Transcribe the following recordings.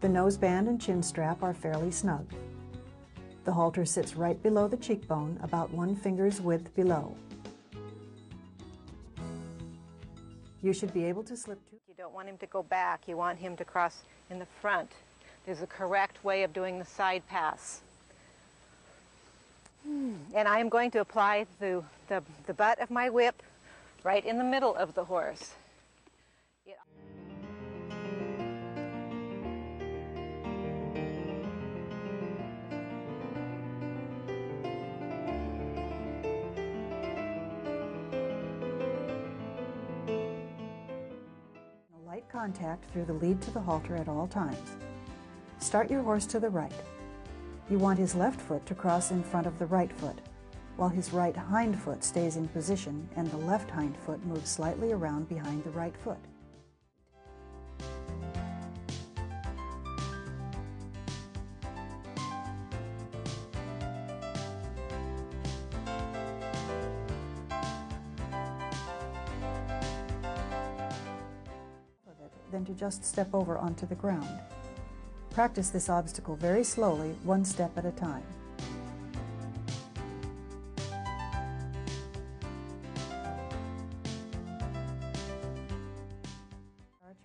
The noseband and chin strap are fairly snug. The halter sits right below the cheekbone, about one finger's width below. You should be able to slip two. You don't want him to go back, you want him to cross in the front. There's a correct way of doing the side pass. Hmm. And I am going to apply the, the, the butt of my whip right in the middle of the horse. Contact through the lead to the halter at all times. Start your horse to the right. You want his left foot to cross in front of the right foot, while his right hind foot stays in position and the left hind foot moves slightly around behind the right foot. Than to just step over onto the ground. Practice this obstacle very slowly, one step at a time.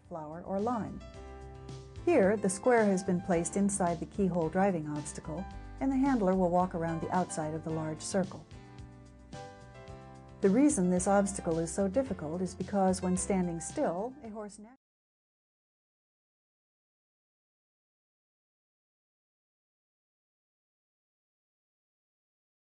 Flower or line. Here, the square has been placed inside the keyhole driving obstacle, and the handler will walk around the outside of the large circle. The reason this obstacle is so difficult is because when standing still, a horse